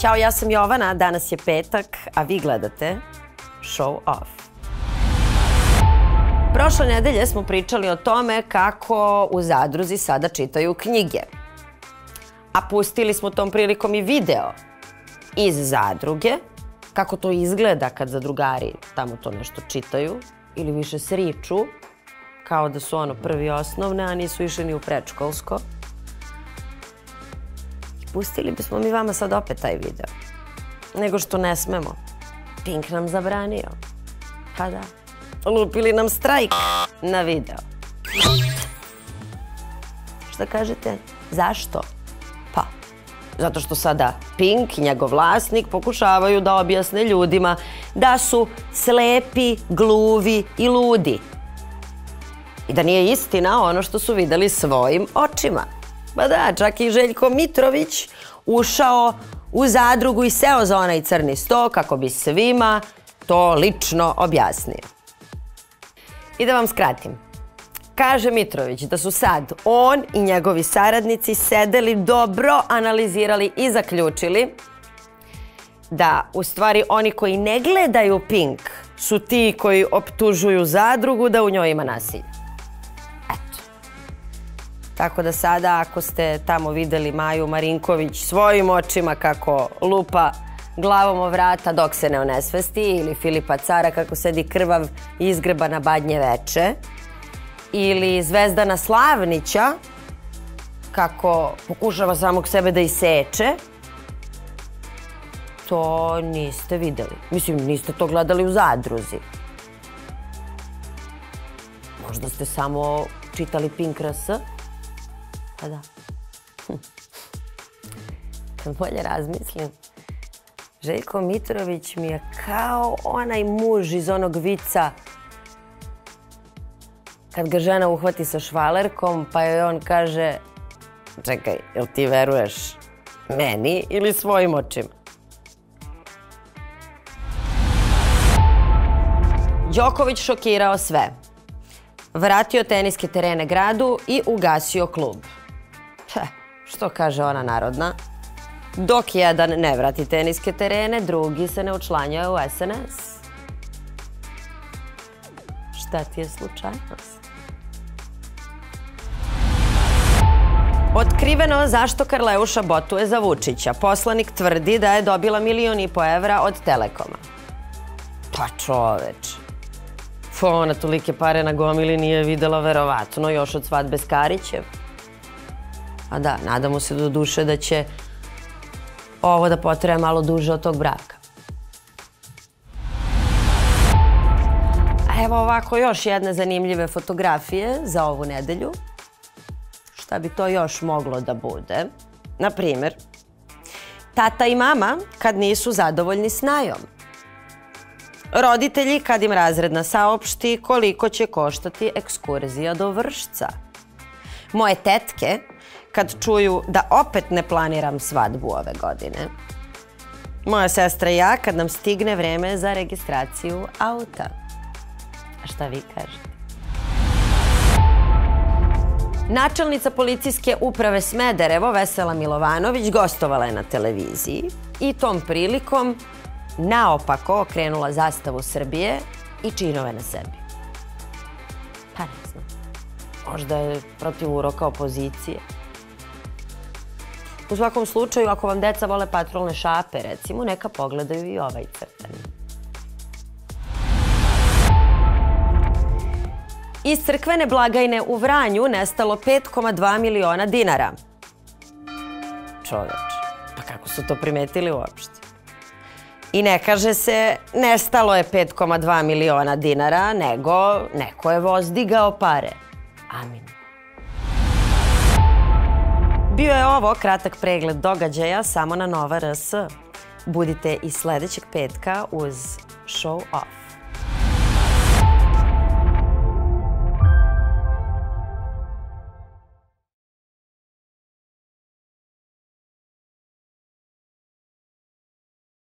Ćao, ja sam Jovana, danas je petak, a vi gledate Show Off. Prošle nedelje smo pričali o tome kako u zadruzi sada čitaju knjige. A pustili smo tom prilikom i video iz zadruge, kako to izgleda kad zadrugari tamo to nešto čitaju ili više sriču, kao da su ono prvi osnovne, a nisu išli ni u prečkolsko. Pustili bismo mi vama sad opet taj video. Nego što ne smemo. Pink nam zabranio. Pa da. Lupili nam strajk na video. Šta kažete? Zašto? Pa, zato što sada Pink i njegov vlasnik pokušavaju da objasne ljudima da su slepi, gluvi i ludi. I da nije istina ono što su vidjeli svojim očima. Pa da, čak i Željko Mitrović ušao u zadrugu i seo za onaj crni sto kako bi svima to lično objasnio. I da vam skratim. Kaže Mitrović da su sad on i njegovi saradnici sedeli dobro, analizirali i zaključili da u stvari oni koji ne gledaju Pink su ti koji optužuju zadrugu da u njoj ima nasilja. Tako da sada ako ste tamo vidjeli Maju Marinković svojim očima kako lupa glavom o vrata dok se ne onesvesti ili Filipa Cara kako sedi krvav i izgreba na badnje veče ili Zvezdana Slavnića kako pokušava samog sebe da iseče to niste vidjeli. Mislim, niste to gledali u zadruzi. Možda ste samo čitali Pink RS. Pa da. Kad bolje razmislim, Željko Mitrović mi je kao onaj muž iz onog vica kad ga žena uhvati sa švalerkom pa joj on kaže čekaj, jel ti veruješ meni ili svojim očima? Đoković šokirao sve. Vratio teniske terene gradu i ugasio klub. Što kaže ona narodna? Dok jedan ne vrati teniske terene, drugi se ne učlanjuje u SNS. Šta ti je slučajnost? Otkriveno zašto Karleuša botuje za Vučića. Poslanik tvrdi da je dobila milijon i po evra od Telekoma. Pa čoveč. Ona tolike pare na gomili nije videla verovatno još od svadbe s Karićev. A da, nadamo se do duše da će ovo da potraje malo duže od tog braka. Evo ovako još jedne zanimljive fotografije za ovu nedelju. Šta bi to još moglo da bude? Na primjer, tata i mama kad nisu zadovoljni s najom. Roditelji kad im razredna saopšti koliko će koštati ekskurzija do vršca. Moje tetke kad čuju da opet ne planiram svadbu ove godine. Moja sestra i ja kad nam stigne vreme za registraciju auta. A šta vi kažete? Načelnica policijske uprave Smederevo, Vesela Milovanović, gostovala je na televiziji i tom prilikom naopako okrenula zastavu Srbije i činove na sebi. Pa ne znam. Možda je protiv uroka opozicije. U svakom slučaju, ako vam deca vole patrolne šape, recimo, neka pogledaju i ovaj crtan. Iz crkvene blagajne u Vranju nestalo 5,2 miliona dinara. Čoveč, pa kako su to primetili uopšte? I ne kaže se nestalo je 5,2 miliona dinara, nego neko je vozdigao pare. Amin. Bio je ovo kratak pregled događaja samo na Nova RS. Budite i sljedećeg petka uz Show Off.